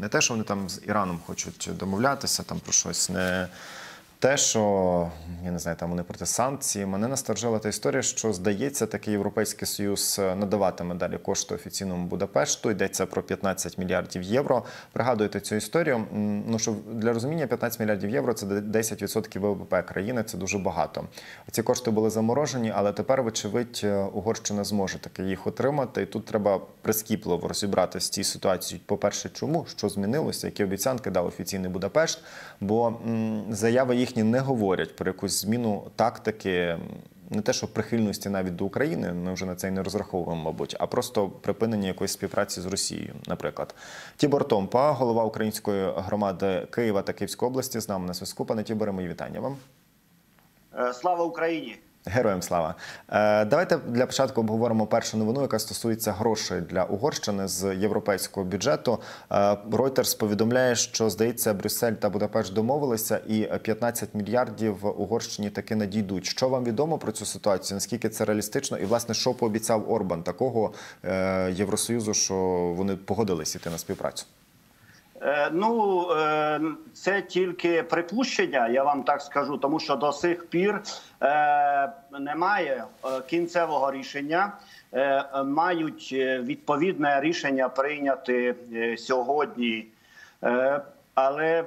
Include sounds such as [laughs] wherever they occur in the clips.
не те, що вони там з Іраном хочуть домовлятися, там про щось не. Те, що я не знаю, там вони проти санкцій, мене насторожила та історія, що здається, такий європейський союз надаватиме далі кошти офіційному Будапешту. Йдеться про 15 мільярдів євро. Пригадуєте цю історію? Ну що для розуміння 15 мільярдів євро це 10% ВВП країни. Це дуже багато. Ці кошти були заморожені, але тепер, вочевидь, Угорщина зможе таки їх отримати. І тут треба прискіпливо розібратися з цією ситуацією. По перше, чому що змінилося, які обіцянки дав офіційний Будапешт? Бо м, заяви їхні не говорять про якусь зміну тактики. Не те, що прихильності навіть до України, ми вже на це й не розраховуємо, мабуть, а просто припинення якоїсь співпраці з Росією, наприклад. Тібор Томпа, голова української громади Києва та Київської області, з нами на зв'язку. Пане Тіборе, мої вітання вам. Е, Слава Україні! Героям слава. Е, Давайте для початку обговоримо першу новину, яка стосується грошей для Угорщини з європейського бюджету. Reuters повідомляє, що здається, Брюссель та Будапешт домовилися, і 15 мільярдів Угорщині таки надійдуть. Що вам відомо про цю ситуацію? Наскільки це реалістично? І власне, що пообіцяв Орбан такого е, Євросоюзу, що вони погодились іти на співпрацю? Е, Ну е, це тільки припущення, я вам так скажу, тому що до сих пір е, немає кінцевого рішення. Мають відповідне рішення прийняти сьогодні. Е, Але е,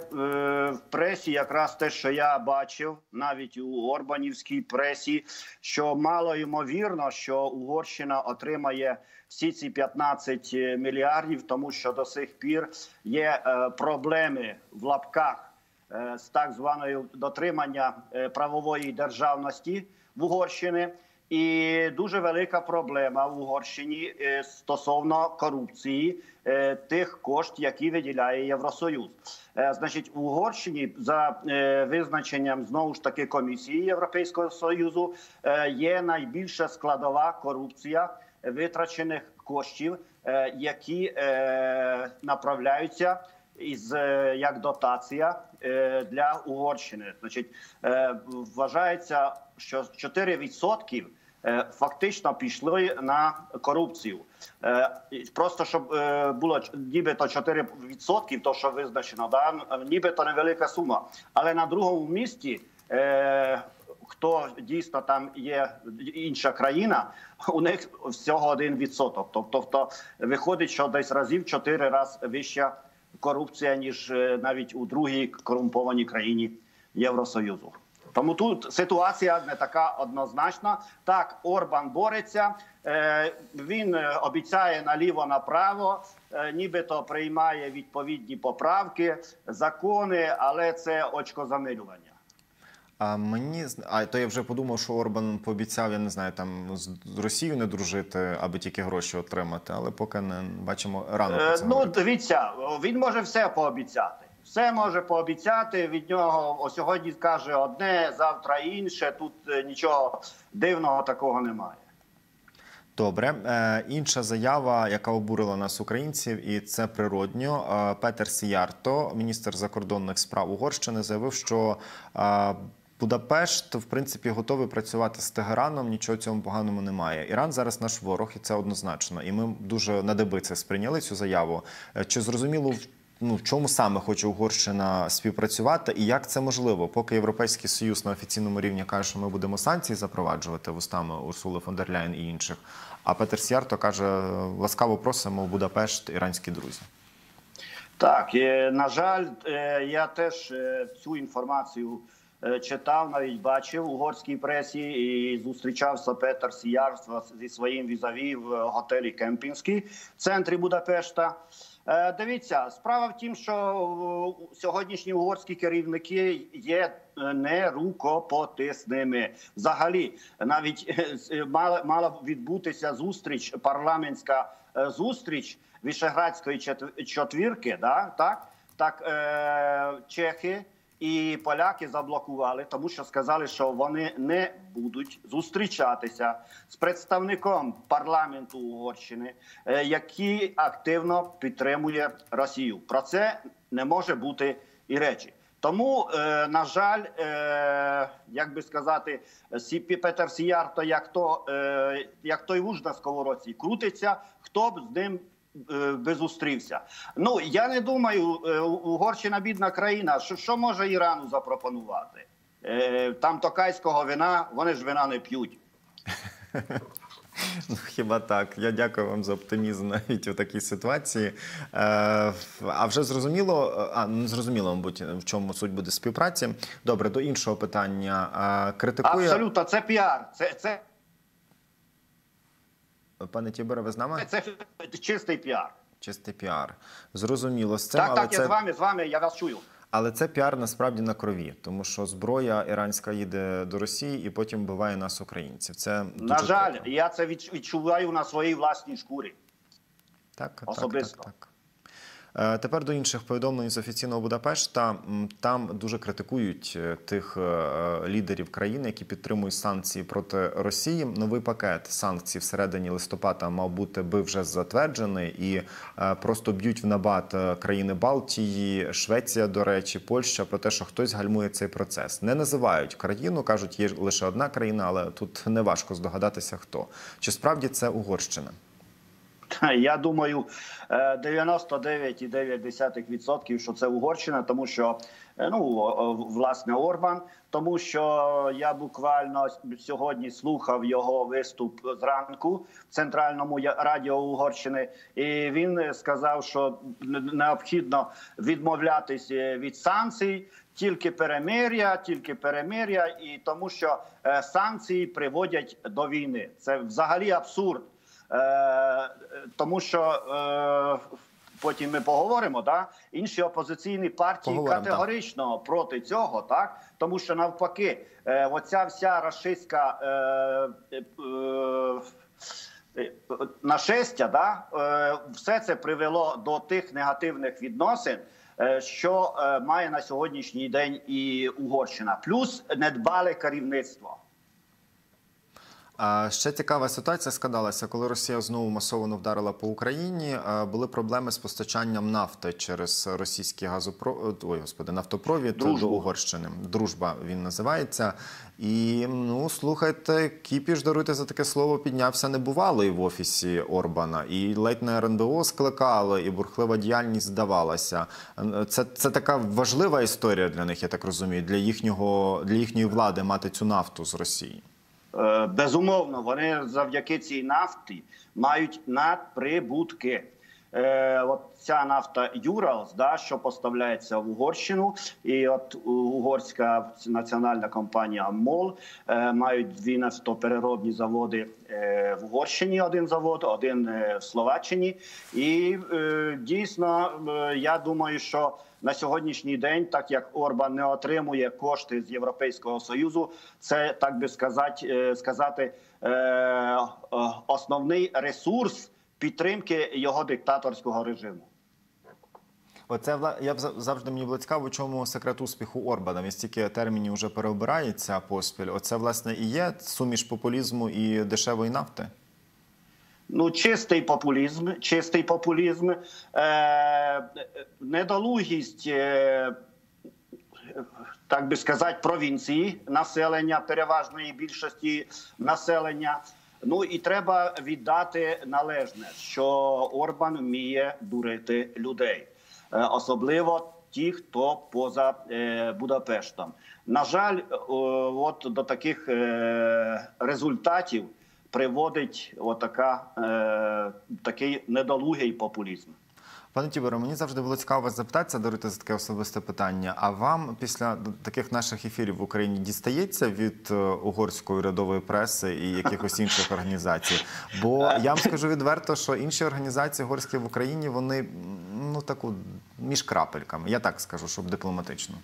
в пресі, якраз те, що я бачив, навіть у Орбанівській пресі, що мало ймовірно, що Угорщина отримає всі ці 15 мільярдів, тому що до сих пір є е, проблеми в лапках е, з так званою дотримання е, правової державності в Угорщини. І дуже велика проблема в Угорщині е, стосовно корупції е, тих коштів, які виділяє Євросоюз. Е, Значить, в Угорщині за визначенням знову ж таки комісії Європейського союзу є найбільша складова корупція витрачених коштів, які направляються із як дотація для Угорщини. Значить, вважається, що 4% е, фактично пішли на корупцію. Е, Просто щоб е, було нібито 4%, то що визначено, да, нібито невелика сума. Але на другому місці. Е, Хто дійсно там є інша країна, у них всього 1%. Тобто, виходить, що десь разів 4 рази вища корупція, ніж е, навіть у другій корумпованій країні Євросоюзу. Тому тут ситуація не така однозначна. Так, Орбан бореться, е, він е, обіцяє наліво направо, е, нібито приймає відповідні поправки, закони, але це очкозамилювання. А мені а то я вже подумав, що Орбан пообіцяв, я не знаю, там з Росією не дружити, аби тільки гроші отримати, але поки не бачимо рано. Е, Ну говорити. дивіться, він може все пообіцяти. Все може пообіцяти. Від нього о, сьогодні каже одне, завтра інше. Тут е, нічого дивного такого немає. Добре, Е, інша заява, яка обурила нас, українців, і це природньо. Е, Петер Сіярто, міністр закордонних справ Угорщини, заявив, що Будапешт, в принципі, готовий працювати з Тегераном. Нічого цьому поганому немає. Іран зараз наш ворог, і це однозначно. І ми дуже на деби сприйняли цю заяву. Чи зрозуміло ну, в чому саме хоче Угорщина співпрацювати, і як це можливо? Поки Європейський Союз на офіційному рівні каже, що ми будемо санкції запроваджувати вустами Урсули фон дер Ляєн і інших. А Петер Сярто каже: ласкаво просимо в Будапешт, іранські друзі. Так, е, на жаль, е, я теж е, цю інформацію читав, навіть бачив у угорській пресі і зустрічався Петер Сіярство зі своїм візаві в готелі Кемпінський в центрі Будапешта. Е, Дивіться, справа в тім, що сьогоднішні угорські керівники є е, не рукопотисними. Взагалі, навіть е, мала мала відбутися зустріч, парламентська зустріч Вішеградської чет- четвірки, да, так, так чехи і поляки заблокували, тому що сказали, що вони не будуть зустрічатися з представником парламенту Угорщини, е, який активно підтримує Росію. Про це не може бути і речі. Тому, е, на жаль, е, як би сказати, Сі- Петер Сіярто, як то як той вуж на сковородці, крутиться, хто б з ним би зустрівся. Ну я не думаю, е, Угорщина бідна країна. Що, що може Ірану запропонувати? Е, Там токайського вина, вони ж вина не п'ють. [laughs] Ну, хіба так? Я дякую вам за оптимізм навіть у такій ситуації. Е, а вже зрозуміло, а не зрозуміло, мабуть, в чому суть буде співпраці. Добре, до іншого питання. Е, критикує Абсолютно, це піар. Це, це, пане Тібере, ви з нами? це, це чистий піар. Чистий піар. Зрозуміло з цим, Так, але так, я з вами, з вами, я вас чую. але це піар насправді на крові, тому що зброя іранська їде до Росії і потім вбиває нас, українців. Це На жаль, прикро. я це відчуваю на своїй власній шкурі. Так, Особисто. Так, так, так. Е, Тепер до інших повідомлень з офіційного Будапешта. Там дуже критикують е, тих е, лідерів країни, які підтримують санкції проти Росії. Новий пакет санкцій всередині листопада мав бути би вже затверджений і просто б'ють в набат країни Балтії, Швеція, до речі, Польща про те, що хтось гальмує цей процес. Не називають країну, кажуть, є лише одна країна, але тут неважко здогадатися, хто чи справді це Угорщина. [laughs] Я думаю, е, 99,9% що це Угорщина, тому що е, ну власне Орбан, тому що я буквально сьогодні слухав його виступ зранку в центральному радіо Угорщини, і він сказав, що необхідно відмовлятися від санкцій. Тільки перемир'я, тільки перемир'я, і тому що е, санкції приводять до війни. Це взагалі абсурд. Е, тому що е, потім ми поговоримо, да? інші опозиційні партії Поговоримо, так. категорично проти цього, так тому що навпаки, е, оця вся рашистська е, е, е, нашестя, да? е, все це привело до тих негативних відносин. Що має на сьогоднішній день і Угорщина, плюс недбале керівництво. Ще цікава ситуація складалася, коли Росія знову масово вдарила по Україні. Були проблеми з постачанням нафти через російський газопро... Ой, господи, нафтопровід Дружбу. до Угорщини. Дружба він називається. І ну слухайте, кіпіш даруйте за таке слово. Піднявся небувалий в офісі Орбана, і ледь на РНБО скликали, і бурхлива діяльність здавалася. Це, це така важлива історія для них, я так розумію, для їхнього для їхньої влади мати цю нафту з Росії. Е, Безумовно, вони завдяки цій нафті мають надприбутки. Е, от ця нафта Юралс, да, що поставляється в Угорщину, і от угорська національна компанія МОЛ е, мають дві нафтопереробні заводи в Угорщині. Один завод, один в Словаччині. І дійсно, я думаю, що на сьогоднішній день, так як Орбан не отримує кошти з Європейського союзу, це так би сказати, е, сказати е, е, основний ресурс підтримки його диктаторського режиму. Оце я б за- завжди мені було цікаво, чому секрет успіху Орбана. Він стільки термінів вже переобирається поспіль. Оце власне і є суміш популізму і дешевої нафти. Ну, чистий популізм, чистий популізм, е, недолугість, е, так би сказати, провінції населення, переважної більшості населення. Ну і треба віддати належне, що Орбан вміє дурити людей, Е, особливо ті, хто поза е, Будапештом. На жаль, е, от до таких е, результатів приводить отака, е, такий недолугий популізм. Пане Тіборе, мені завжди було цікаво запитатися, даруйте за таке особисте питання. А вам після таких наших ефірів в Україні дістається від е, угорської урядової преси і якихось інших організацій? Бо я вам скажу відверто, що інші організації угорські в Україні вони ну таку між крапельками. Я так скажу, щоб дипломатично.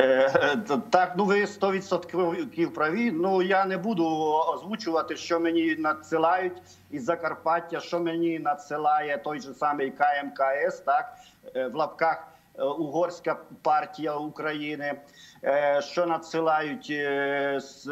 Е, Так, ну ви 100% праві. Ну я не буду озвучувати, що мені надсилають із Закарпаття, що мені надсилає той же самий КМКС, так е, в лапках е, Угорська партія України, що надсилають з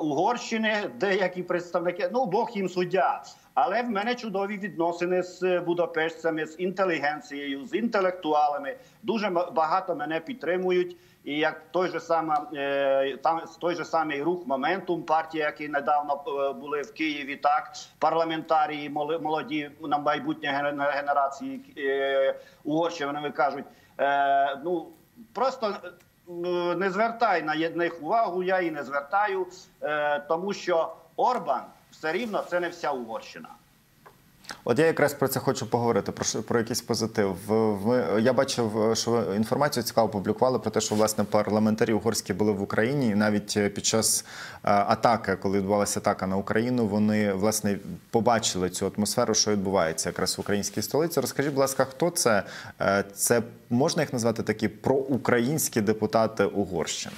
Угорщини деякі представники. Ну Бог їм суддя. Але в мене чудові відносини з будапештцями, з інтелігенцією, з інтелектуалами. Дуже багато мене підтримують. І як той же саме е, там той же самий рух моментум, партія, які недавно е, були в Києві, так парламентарії, молоді на майбутнє генерації е, Угорщини, вони кажуть. Е, ну просто е, не звертай на них увагу. Я і не звертаю, е, тому що Орбан все рівно це не вся Угорщина. От я якраз про це хочу поговорити. Про про якийсь позитив. В- я бачив, що інформацію цікаво публікували про те, що власне парламентарі угорські були в Україні, і навіть е, під час е, атаки, коли відбувалася атака на Україну, вони власне побачили цю атмосферу, що відбувається якраз в українській столиці. Розкажіть, будь ласка, хто це? Е, Це можна їх назвати такі проукраїнські депутати Угорщини?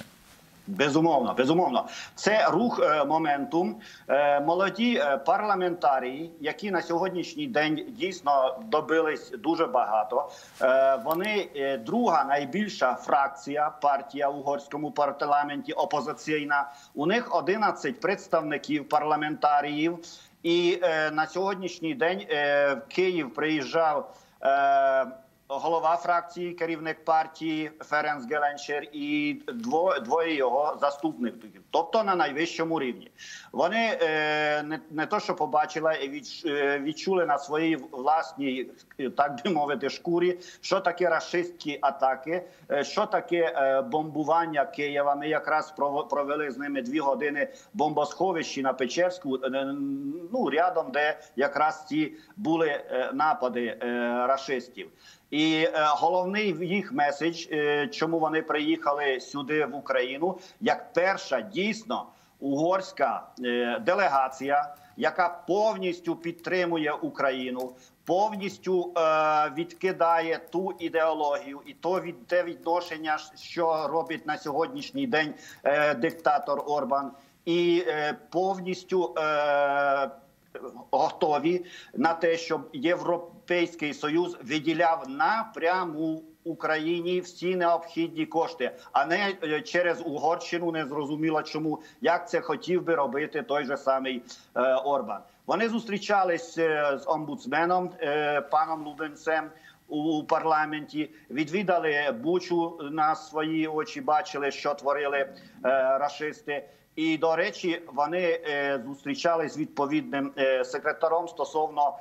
Безумовно, безумовно, це рух е, моментум. Е, молоді е, парламентарії, які на сьогоднішній день дійсно добились дуже багато. Е, вони друга найбільша фракція партія в угорському парламенті, опозиційна. У них 11 представників парламентаріїв. І на сьогоднішній день в Київ приїжджав. Голова фракції, керівник партії Ференс Геленшер і дво, двоє його заступників, тобто на найвищому рівні. Вони е, не, то, що побачили, е, відчули на своїй власній, так би мовити, шкурі, що таке рашистські атаки, е, що таке бомбування Києва. Ми якраз провели з ними дві години бомбосховищі на Печерську, ну рядом, де якраз ці були напади рашистів. І е, головний їх меседж, е, чому вони приїхали сюди в Україну, як перша дійсно угорська е, делегація, яка повністю підтримує Україну, повністю е, відкидає ту ідеологію і то від те відношення, що робить на сьогоднішній день е, диктатор Орбан, і е, повністю. Е, готові на те, щоб Європейський Союз виділяв напряму Україні всі необхідні кошти, а не е, через Угорщину. Не зрозуміло чому як це хотів би робити той же самий е, Орбан. Вони зустрічались е, з омбудсменом е, паном Лубенцем. У парламенті відвідали Бучу на свої очі, бачили, що творили е, рашисти. І до речі, вони е, зустрічались з відповідним е, секретаром стосовно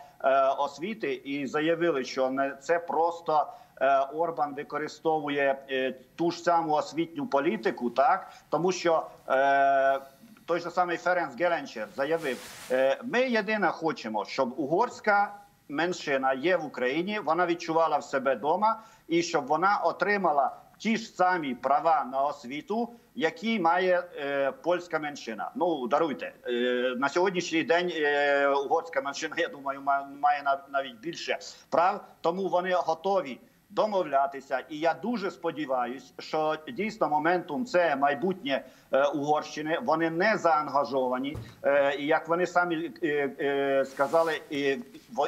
освіти і заявили, що це просто е, Орбан використовує е, ту ж саму освітню політику, так тому що. Е, той же самий Ференс Геленчер заявив: е, ми єдине хочемо, щоб угорська меншина є в Україні, вона відчувала в себе вдома, і щоб вона отримала ті ж самі права на освіту, які має е, польська меншина. Ну даруйте е, на сьогоднішній день. Е, угорська меншина, я думаю, ма- має навіть більше прав, тому вони готові. Домовлятися, і я дуже сподіваюся, що дійсно моментум це майбутнє е, Угорщини. Вони не заангажовані, е, і як вони самі е, е, сказали,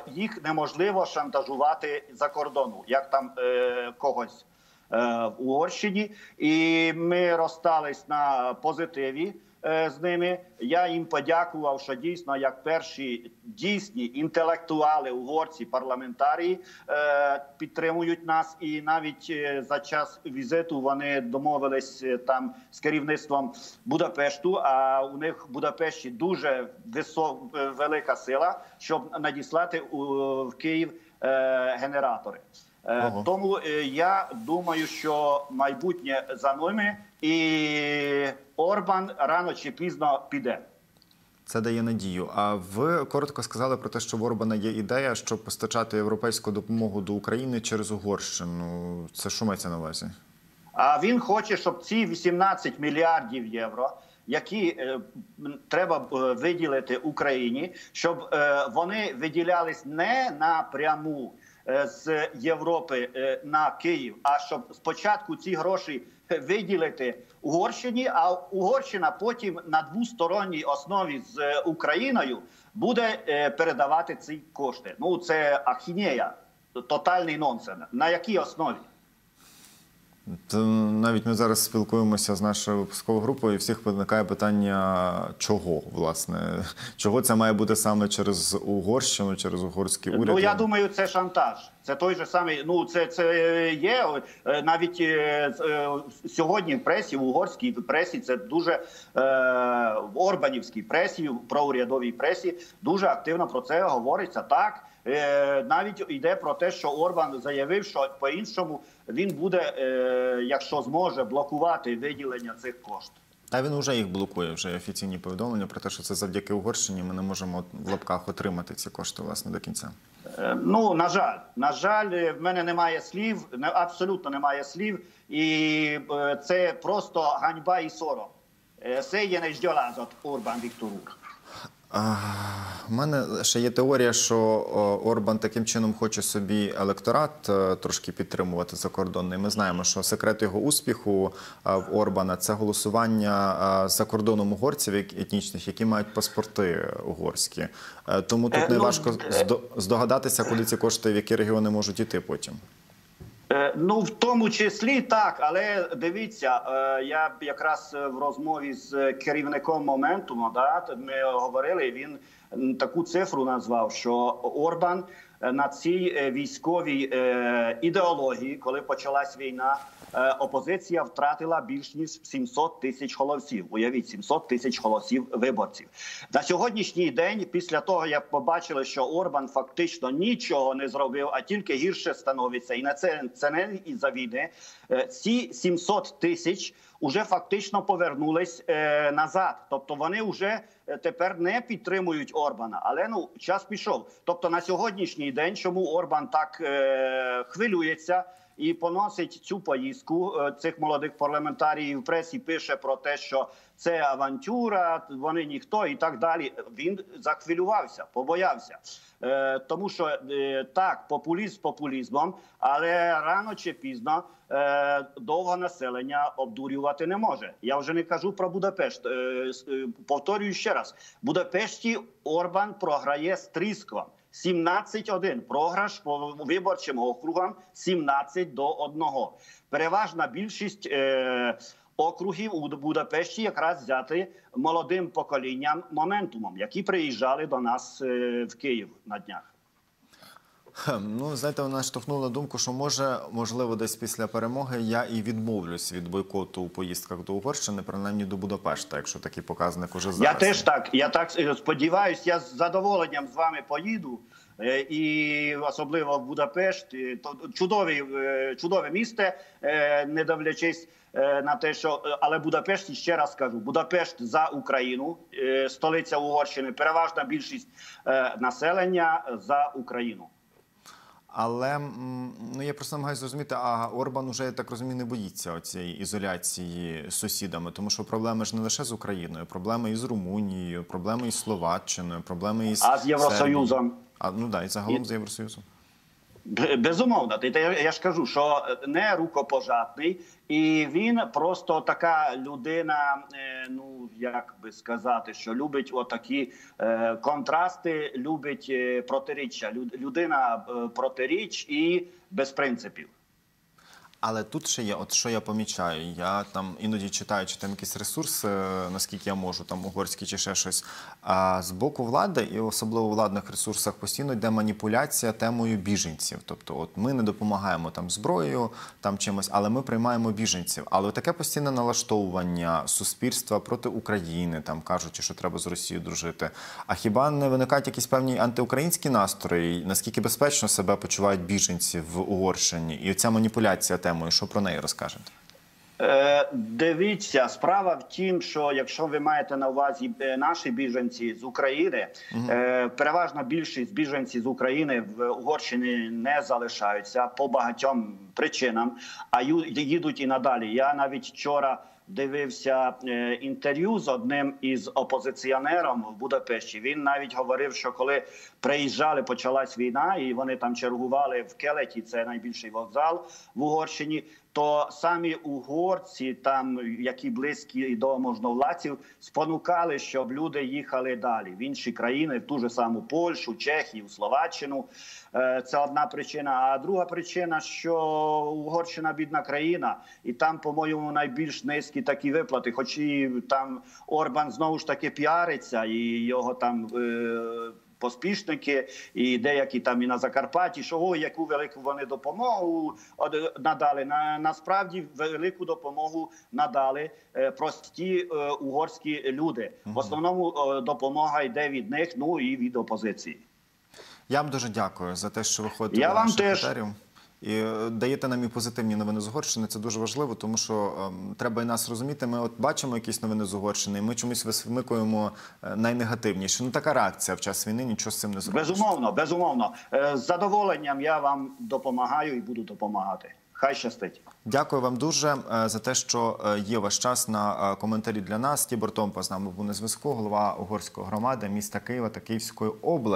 їх неможливо шантажувати за кордону, як там е, когось в Угорщині, і ми розстались на позитиві е, з ними. Я їм подякував, що дійсно, як перші дійсні інтелектуали, угорці, парламентарії е, підтримують нас, і навіть е, за час візиту вони домовились е, там з керівництвом Будапешту. А у них в Будапешті дуже висо, е, велика сила, щоб надіслати в Київ е, генератори. Е, Ага. Тому е, я думаю, що майбутнє за ними, і Орбан рано чи пізно піде. Це дає надію. А ви коротко сказали про те, що в Орбана є ідея, щоб постачати європейську допомогу до України через Угорщину. Це що мається на увазі? А він хоче, щоб ці 18 мільярдів євро, які е, треба е, виділити Україні, щоб е, вони виділялись не напряму з Європи е, на Київ, а щоб спочатку ці гроші виділити Угорщині, а Угорщина потім на двосторонній основі з е, Україною буде е, передавати ці кошти. Ну це ахінея, тотальний нонсенс. На якій основі? То навіть ми зараз спілкуємося з нашою випусковою групою, і всіх виникає питання, чого власне, чого це має бути саме через Угорщину, через угорський уряд. Ну я думаю, це шантаж. Це той же самий. Ну це це є е, навіть е, е, сьогодні в пресі, в угорській пресі, це дуже е, в Орбанівській пресі, в проурядовій пресі дуже активно про це говориться. Так е, навіть йде про те, що Орбан заявив, що по-іншому він буде, е, якщо зможе, блокувати виділення цих коштів. Та він вже їх блокує. Вже офіційні повідомлення про те, що це завдяки Угорщині ми не можемо в лапках отримати ці кошти власне до кінця. Е, Ну, на жаль, на жаль, е, в мене немає слів, абсолютно немає слів, і це просто ганьба і сором. Це є не здьолазот Урбан Віктор Ур. У мене ще є теорія, що Орбан таким чином хоче собі електорат е, трошки підтримувати закордонний. Ми знаємо, що секрет його успіху е, в Орбана це голосування е, за кордоном угорців етнічних, які мають паспорти угорські. Тому тут Е, не ну, важко здогадатися, куди ці кошти, в які регіони можуть іти потім. Е, Ну, в тому числі так, але дивіться, е, я якраз е, в розмові з керівником моменту, да, ми говорили. Він таку цифру назвав, що Орбан на цій е, військовій е, ідеології, коли почалась війна, е, опозиція втратила більш ніж 700 тисяч голосів. Уявіть, 700 тисяч голосів виборців. На сьогоднішній день, після того як побачили, що Орбан фактично нічого не зробив, а тільки гірше становиться, і на це це не із-за війни. е, Ці 700 тисяч уже фактично повернулись е, назад. Тобто вони вже е, тепер не підтримують Орбана. Але ну час пішов. Тобто на сьогоднішній день, чому Орбан так е, хвилюється? І поносить цю поїздку е, цих молодих парламентаріїв. В пресі пише про те, що це авантюра, вони ніхто і так далі. Він захвилювався, побоявся, е, тому що е, так, популізм популізмом, але рано чи пізно довго населення обдурювати не може. Я вже не кажу про Будапешт. Повторюю ще раз: Будапешті Орбан програє з тріском. 17-1. Програш по виборчим округам 17 до 1. Переважна більшість е, округів у Будапешті якраз взяти молодим поколінням моментумом, які приїжджали до нас е, в Київ на днях. Ну, знаєте, вона штовхнула думку, що може, можливо, десь після перемоги я і відмовлюсь від бойкоту у поїздках до Угорщини, принаймні до Будапешта, якщо такий показник уже зараз. Я теж так. Я так е, сподіваюсь, я з задоволенням з вами поїду. е, І особливо в Будапешт. Е, чудові, чудове місце, не дивлячись на те, що але Будапешт ще раз кажу: Будапешт за Україну, столиця Угорщини, переважна більшість населення за Україну. Але ну я просто намагаюся зрозуміти, а Орбан уже я так розумію, не боїться цієї ізоляції з сусідами, тому що проблеми ж не лише з Україною, проблеми і з Румунією, проблеми із Словаччиною, проблеми із А з Євросоюзом? Сербією. А ну да, і загалом з Євросоюзом. Безумовно, Ти- я ж кажу, що не рукопожатний, і він просто така людина. е, Ну як би сказати, що любить отакі е, контрасти, любить е, протиріччя. Людина е, протиріч і без принципів. Але тут ще є, от що я помічаю. Я там іноді читаю, чи там якийсь ресурс, е, наскільки я можу, там угорський чи ще щось. А з боку влади, і особливо у владних ресурсах, постійно йде маніпуляція темою біженців. Тобто, от ми не допомагаємо там зброєю, там чимось, але ми приймаємо біженців. Але таке постійне налаштовування суспільства проти України, там кажучи, що треба з Росією дружити. А хіба не виникають якісь певні антиукраїнські настрої? Наскільки безпечно себе почувають біженці в Угорщині? І оця маніпуляція темою, що про неї розкажете? Е, дивіться, справа в тім, що якщо ви маєте на увазі е, наші біженці з України, е, переважна більшість біженців з України в Угорщині не залишаються по багатьом причинам, а їдуть і надалі. Я навіть вчора дивився е, інтерв'ю з одним із опозиціонером в Будапешті. Він навіть говорив, що коли приїжджали, почалась війна, і вони там чергували в Келеті, це найбільший вокзал в Угорщині. То самі угорці, там які близькі до можновладців, спонукали, щоб люди їхали далі в інші країни, в ту ж саму Польщу, Чехію, Словаччину. Е, Це одна причина. А друга причина, що Угорщина бідна країна, і там, по-моєму, найбільш низькі такі виплати. Хоч і там Орбан знову ж таки піариться, і його там. е, Поспішники і деякі там і на Закарпатті, що ой, яку велику вони допомогу надали. На насправді велику допомогу надали е, прості е, угорські люди. В основному е, допомога йде від них, ну і від опозиції. Я вам дуже дякую за те, що ви ходите Я до вам теж. етерів. І е, даєте нам і позитивні новини з Угорщини. Це дуже важливо, тому що ем, треба і нас розуміти. Ми от бачимо якісь новини з Угорщини, і ми чомусь висмикуємо е, найнегативніше. Ну така реакція в час війни, нічого з цим не зробиш. Безумовно, безумовно. Е, З задоволенням я вам допомагаю і буду допомагати. Хай щастить. Дякую вам дуже за те, що є ваш час на коментарі для нас. Тібор Томпа з нами був на зв'язку, голова угорської громади міста Києва та Київської області.